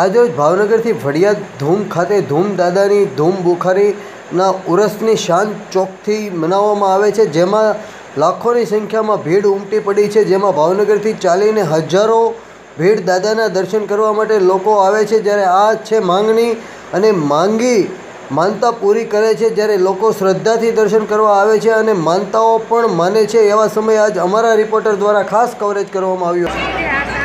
આજરોજ ભાવનગરથી વડિયાદ ધૂમ ખાતે ધૂમ દાદાની ધૂમ બુખારીના ઉરસની શાન ચોકથી મનાવવામાં આવે છે, જેમાં લાખોની સંખ્યામાં ભીડ ઉમટી પડી છે, જેમાં ભાવનગરથી ચાલીને હજારો ભીડ દાદાના દર્શન કરવા માટે લોકો આવે છે, જ્યારે આ છે માંગણી અને માંગી માનતા પૂરી કરે છે, જ્યારે લોકો શ્રદ્ધાથી દર્શન કરવા આવે છે અને માનતાઓ પણ માને છે, એવા સમયે આજ અમારા રિપોર્ટર દ્વારા ખાસ કવરેજ કરવામાં આવ્યું.